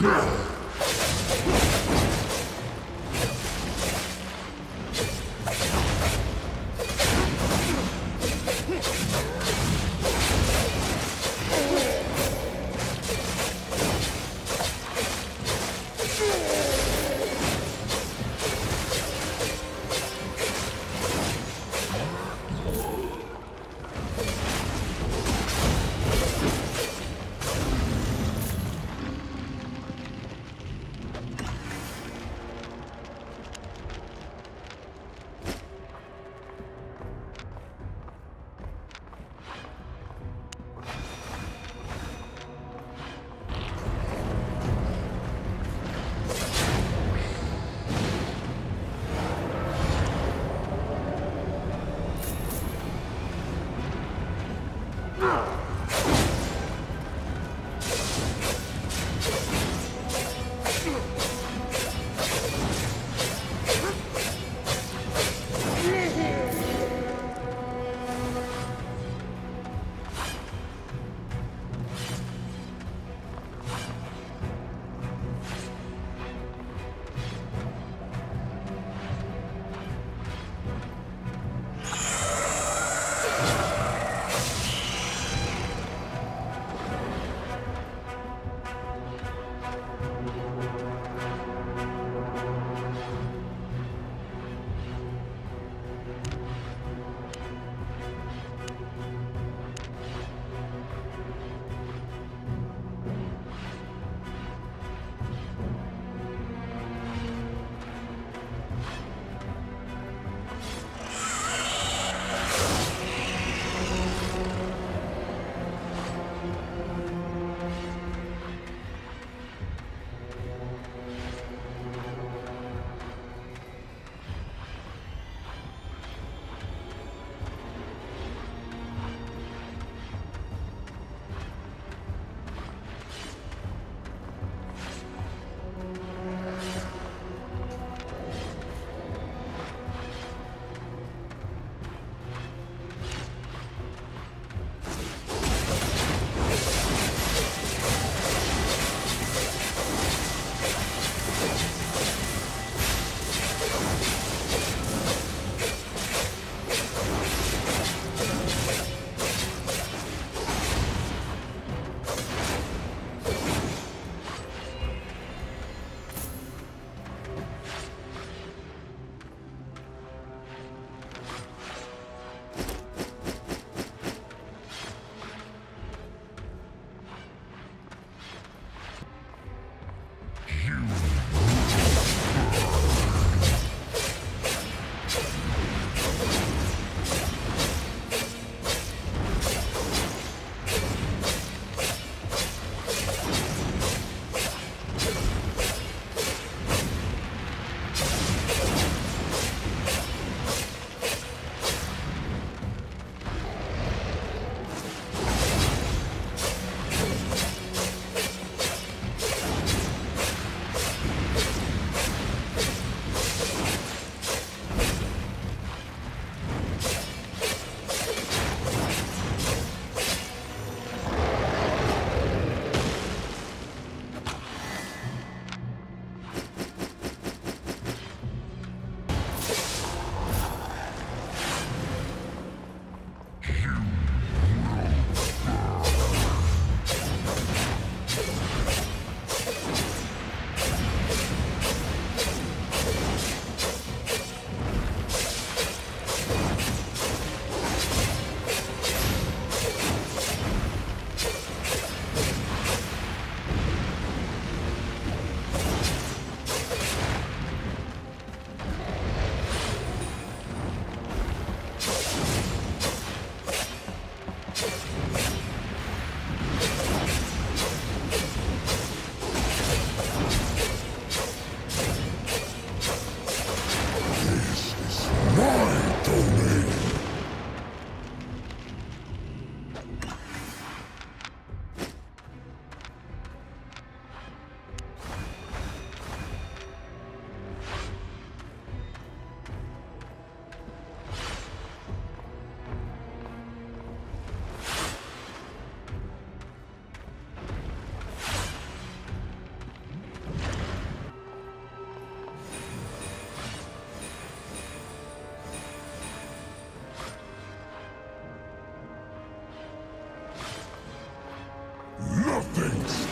No!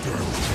Playtime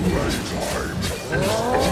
lifetime.